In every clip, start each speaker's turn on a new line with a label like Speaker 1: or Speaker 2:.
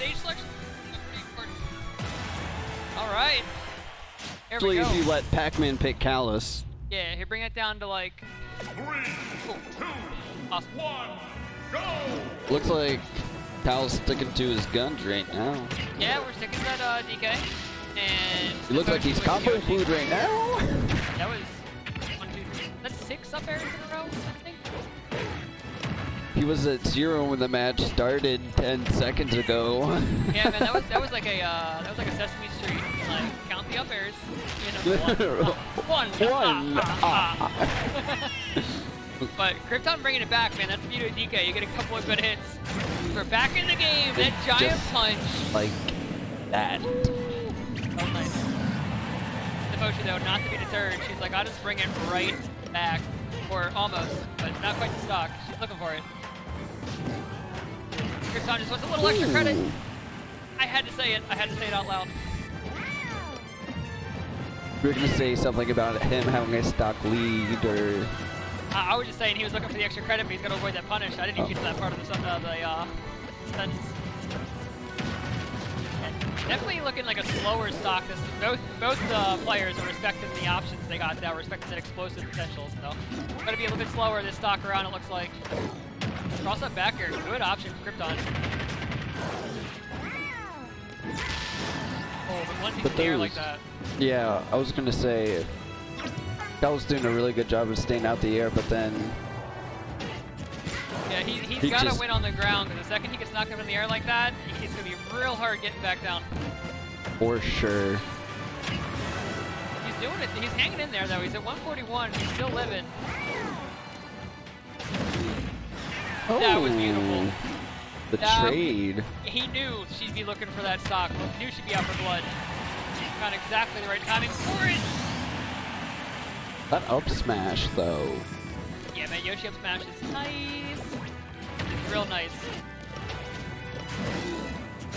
Speaker 1: stage selection. All right. Here
Speaker 2: Especially
Speaker 1: we
Speaker 2: if
Speaker 1: go.
Speaker 2: you let Pac-Man pick Callus.
Speaker 1: Yeah, here, bring it down to like.
Speaker 3: Three,
Speaker 1: Cool.
Speaker 3: two,
Speaker 1: Awesome.
Speaker 3: one, go!
Speaker 2: Looks like Cal's sticking to his guns right now.
Speaker 1: Yeah, we're sticking to that uh, DK. And.
Speaker 2: He looks like he's
Speaker 1: with
Speaker 2: combo
Speaker 1: Yoshi.
Speaker 2: food right now.
Speaker 1: That was one, two, three. That's six up airs in a row, I think.
Speaker 2: He was at zero when the match started 10 seconds ago.
Speaker 1: Yeah, man, that was that was like a uh, that was like a Sesame Street like count the up airs. You know, one, one,
Speaker 2: One.
Speaker 1: ah, ah. but Krypton bringing it back, man. That's the beauty of DK. You get a couple of good hits. We're back in the game. That giant punch.
Speaker 2: like that.
Speaker 1: Oh, nice. Devotion, though, not to be deterred. She's like, I'll just bring it right back. Or almost, but not quite to stock. She's looking for it. Just wants a little extra credit. I had to say it. I had to say it out loud.
Speaker 2: We're gonna say something about him having a stock lead or
Speaker 1: I I was just saying he was looking for the extra credit, but he's to avoid that punish. I didn't even
Speaker 2: Oh.
Speaker 1: get to that part of the, uh, the uh, sentence. Definitely looking like a slower stock. This, both both uh, players are respecting the options they got now, respecting that explosive potential. So, gonna be a little bit slower this stock around. It looks like. Cross up back here, good option for Krypton. Oh, but once he's in like that,
Speaker 2: Yeah, I was gonna say Cal was doing a really good job of staying out the air, but then
Speaker 1: yeah, he, he's
Speaker 2: He
Speaker 1: got to win on the ground. Because the second he gets knocked up in the air like that, it's gonna be real hard getting back down.
Speaker 2: for sure.
Speaker 1: He's doing it. He's hanging in there though. He's at 141. He's still living. Oh. That was beautiful.
Speaker 2: Oh, The trade.
Speaker 1: He knew she'd be looking for that stock. He Knew she'd be out for blood. Found exactly the right timing for it.
Speaker 2: That up smash though.
Speaker 1: Yeah, man. Yoshi up smash is nice. Real nice.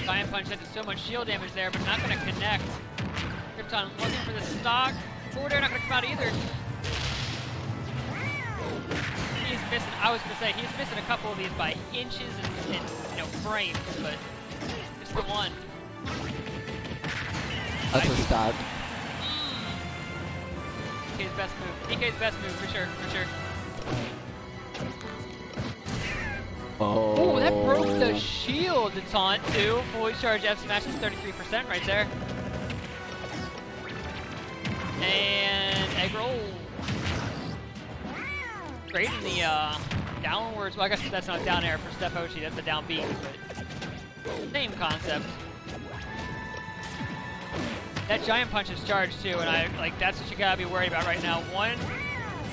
Speaker 1: Giant punch does so much shield damage there, but not going to connect. Krypton looking for the stock. Forward air not going to come out either. He's missing, I was going to say, he's missing a couple of these by inches and, and you know, frames, but it's the one.
Speaker 2: That's a stock.
Speaker 1: DK's best move. DK's best move, for sure, for sure.
Speaker 2: Oh.
Speaker 1: Oh, that broke the shield, the taunt, too. Fully charged F smash is 33% right there. And egg roll. Great in the uh, downwards. Well, I guess that's not down air for Stephoshi. That's a down B, but same concept. That giant punch is charged too, and I like that's what you gotta be worried about right now. One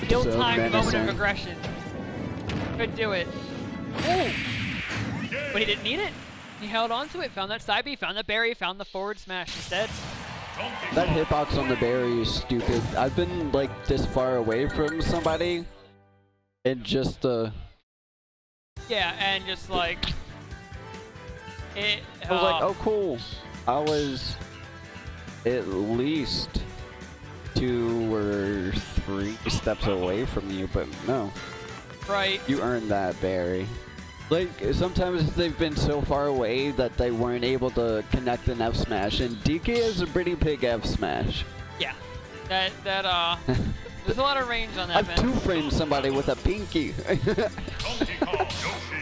Speaker 1: ill-timed moment of aggression could do it. Ooh. But he didn't need it. He held on to it, found that side B, found the berry, found the forward smash instead.
Speaker 2: That hitbox on the berry is stupid. I've been like this far away from somebody, and just uh,
Speaker 1: Yeah, and just like it.
Speaker 2: I was like,
Speaker 1: uh,
Speaker 2: oh cool. I was at least two or three steps away from you, but no,
Speaker 1: right.
Speaker 2: you earned that berry. Like sometimes they've been so far away that they weren't able to connect an F smash, and DK has a pretty big F smash.
Speaker 1: Yeah, that that uh, there's a lot of range on that
Speaker 2: I've
Speaker 1: man.
Speaker 2: two framed somebody with a pinky.
Speaker 3: Donkey Kong Yoshi.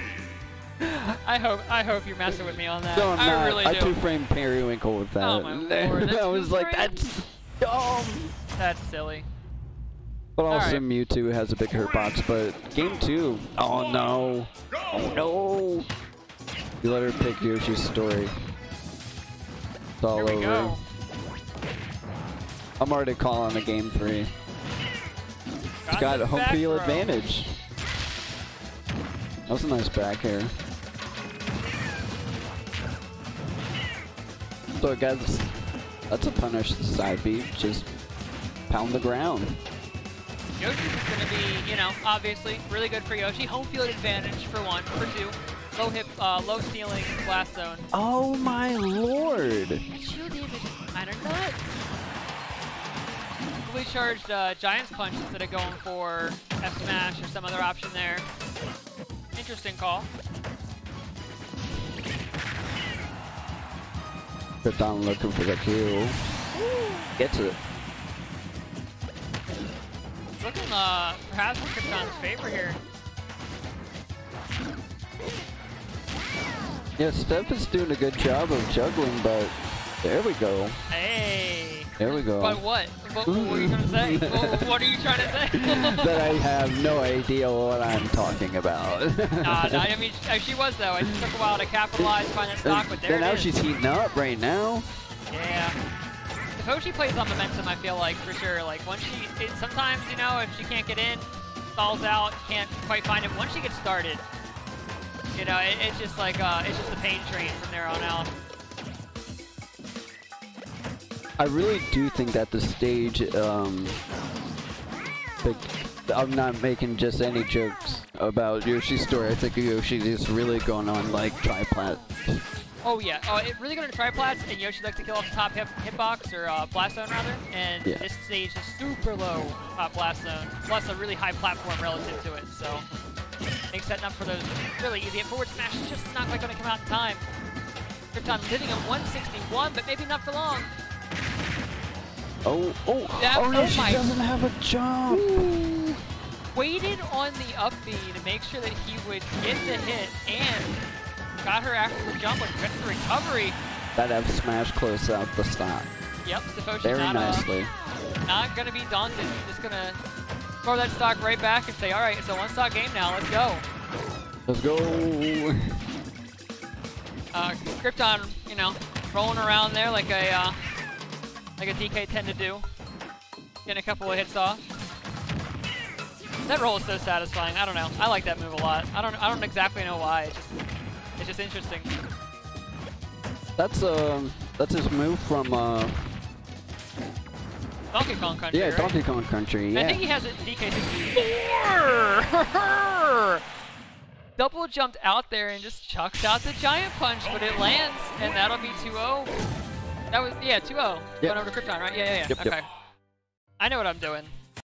Speaker 1: I hope I hope you're messing with me on that.
Speaker 2: no, I'm
Speaker 1: I
Speaker 2: not.
Speaker 1: really
Speaker 2: I
Speaker 1: do.
Speaker 2: two framed Periwinkle with that.
Speaker 1: Oh my lord, that's
Speaker 2: I was like, that's dumb.
Speaker 1: That's silly.
Speaker 2: But also
Speaker 1: Alright.
Speaker 2: Mewtwo has a big hurt box, but game two. Oh no. Oh no. You let her pick Yoshi's story. It's all
Speaker 1: Here
Speaker 2: over.
Speaker 1: go.
Speaker 2: I'm already calling the game three. It's got a home field
Speaker 1: row.
Speaker 2: advantage. That was a nice back here. So guys, that's a punish side B. Just pound the ground.
Speaker 1: Yoshi's is going to be, you know, obviously really good for Yoshi. Home field advantage for one. For two, low hip, uh, low ceiling blast zone.
Speaker 2: Oh my lord!
Speaker 1: That shield damage is kind of nuts. Fully charged uh, Giant's Punch instead of going for F Smash or some other option there. Interesting call.
Speaker 2: Sit down looking for the kill. Gets it.
Speaker 1: It's looking uh, perhaps in Krypton's favor here.
Speaker 2: Yeah, Steph is doing a good job of juggling, but there we go.
Speaker 1: Hey.
Speaker 2: There we go.
Speaker 1: But what? What, what were you trying to say? what, what are you trying to say?
Speaker 2: that I have no idea what I'm talking about.
Speaker 1: Nah, nah, I mean, uh, she was though. It just took a while to capitalize, find that stock, but there
Speaker 2: and
Speaker 1: it
Speaker 2: now she's heating up right now.
Speaker 1: Yeah. Stephoshi plays on momentum, I feel like for sure. Like once she, it, sometimes you know, if she can't get in, falls out, can't quite find it. Once she gets started, you know, it, it's just like uh, it's just a pain train from there on out.
Speaker 2: I really do think that the stage, um, the, I'm not making just any jokes about Yoshi's story. I think Yoshi is really going on like triplat.
Speaker 1: Oh yeah, oh, it really good to triplats, and Yoshi likes to kill off the top hit, hitbox or uh, blast zone rather. And
Speaker 2: Yeah.
Speaker 1: this stage is super low top blast zone, plus a really high platform relative to it. So makes setting up for those really easy. And forward smash is just not quite going to come out in time. Krypton living at 161, but maybe not for long.
Speaker 2: Oh, oh,
Speaker 1: That-
Speaker 2: oh no,
Speaker 1: oh
Speaker 2: she
Speaker 1: my-
Speaker 2: doesn't have a jump.
Speaker 1: Waited on the up B to make sure that he would get the hit, and got her after the jump with good recovery.
Speaker 2: That F smash close out the stock.
Speaker 1: Yep, Stephoshi's
Speaker 2: Very
Speaker 1: not, uh,
Speaker 2: nicely.
Speaker 1: not gonna be daunted. Just gonna throw that stock right back and say, all right, it's a one stock game now. Let's go.
Speaker 2: Let's go.
Speaker 1: Uh, Krypton, you know, rolling around there like a uh, like a DK tend to do, getting a couple of hits off. That roll is so satisfying. I don't know. I like that move a lot. I don't. I don't exactly know why. It's just, it's just interesting.
Speaker 2: That's um, that's his move from uh,
Speaker 1: Donkey Kong Country.
Speaker 2: yeah,
Speaker 1: right?
Speaker 2: Donkey Kong Country.
Speaker 1: I think he has it DK64. Double jumped out there and just chucks out the giant punch, but it lands, and that'll be 2-0. That was yeah, 2-0.
Speaker 2: Yep.
Speaker 1: Going over to Krypton, right? Yeah, yeah, yeah.
Speaker 2: Yep,
Speaker 1: okay.
Speaker 2: yep.
Speaker 1: I know what I'm doing.